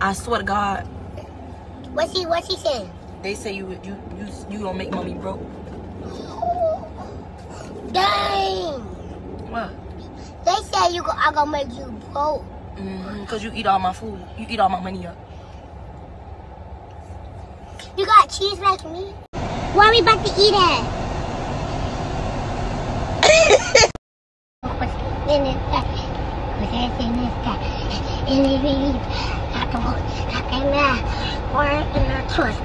I swear to God, What's he? What's he saying? they say you you you you gonna make mommy broke. Dang. What? They say you. Go, I gonna make you broke. Mm-hmm. Cause you eat all my food. You eat all my money up. You got cheese like me? Why are we about to eat it? in this guy. What's that in this guy? In this really got the got that man. Or in the trust.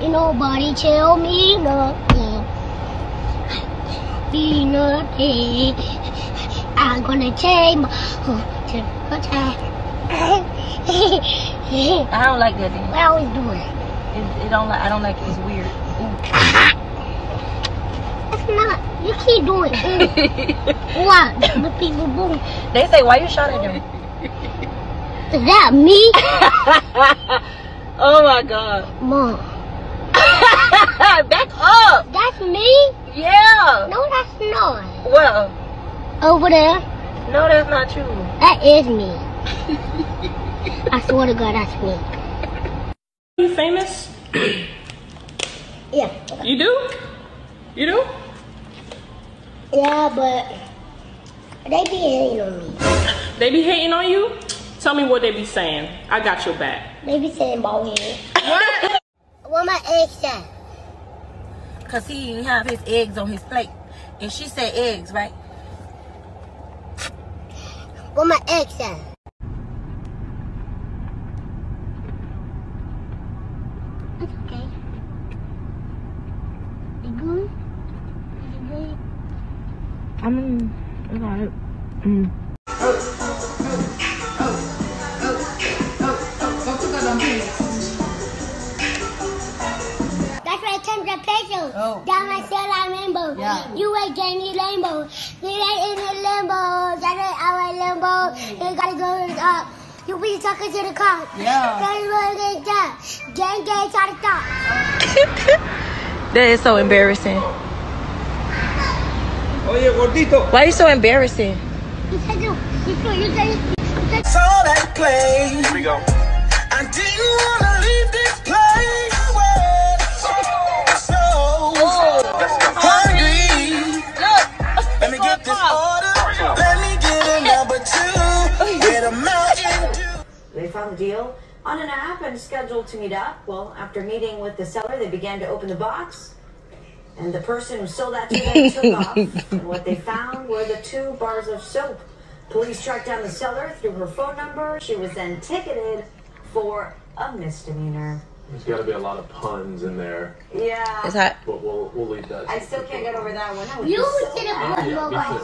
Ain't nobody tell me nothing. Be nothing. I'm gonna take my. I don't like that. Thing. What I was doing? It, it don't. I don't like it. It's weird. It's not. Keep doing it. what? The people boom. They say why you shot at them. Is that me? oh my God. Mom. Back up. That's me? Yeah. No, that's not. Well, Over there. no, that's not true. That is me. I swear to God, that's me. You famous? Yeah. You do? You do? Yeah, but they be hating on me. They be hating on you? Tell me what they be saying. I got your back. They be saying bald head. What? What my eggs at? Cause he didn't have his eggs on his plate, and she said eggs, right? What my eggs at? It's okay. You good? You good? I mean, I got it. Mm. That's why I turned the pesos. Oh. Down my cell line rainbow. Yeah. You ain't gave me rainbow. We ain't in the limbo. That ain't our limbo. You gotta go up. You be talking to the car. Yeah. Gang, gang, gang. Gang, gang, try to stop. That is so embarrassing. Oye, gordito. Why are you so embarrassing? Here we go. I didn't wanna leave this place. So hungry. Let me get this order. Let me get a number two. Get a Mountain Dew. They found the deal on an app and scheduled to meet up. Well, after meeting with the seller, they began to open the box. And the person who sold that to them took off. And what they found were the two bars of soap. Police tracked down the seller through her phone number. She was then ticketed for a misdemeanor. There's got to be a lot of puns in there, Yeah. It's hot. but we'll we'll leave that. I still can't get over that one. That was you just so should have bad. put Yeah,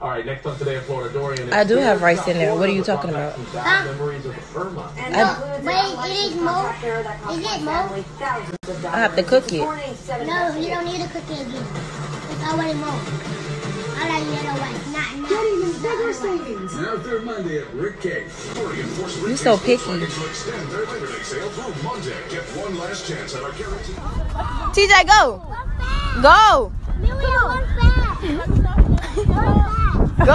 All right, next up today in Florida, Dorian. I do have rice in there. What are you talking about? back some bad memories of Irma. And I- that includes an Wait, it is unlicensed Mo? contractor that cost Is it Mo? family thousands of dollars. I have to cook it. No, you investigators- don't need to cook it again. It's already more. I like yellow rice, not not. Get even bigger savings. Now through Monday at Rick Cake. Oregon forced You Rick so picky. Volkswagen to extend their Labor Day sale through Monday. Get one last chance at our guaranteed. TJ, go, One fast. go, Amelia, one fast. One fast. Go.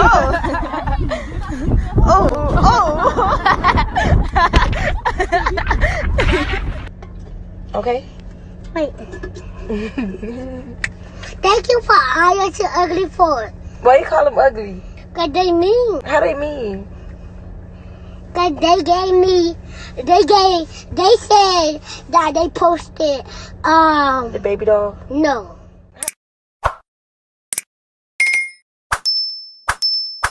oh, oh. okay. Wait. Thank you for all your ugly for. Why you call them ugly? Cause they mean. How they mean? Cause they gave me, they gave, they said that they posted, um, The baby doll. no.